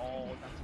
Yeah, setting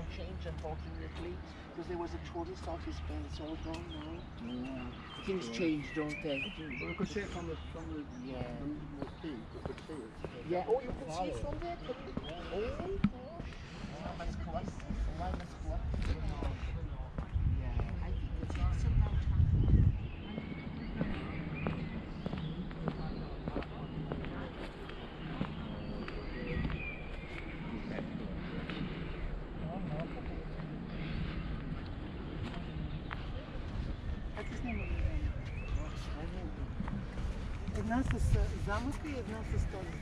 unfortunately, because there was a tourist office, but it's all gone now. Yeah. Things change, don't they? Well, we could see it from the from the Yeah. from the peak. We could see it. Yeah. Oh, you can see it from there. Can? Oh, gosh. Selamat kelas. Selamat kelas. Yeah, I в нас история.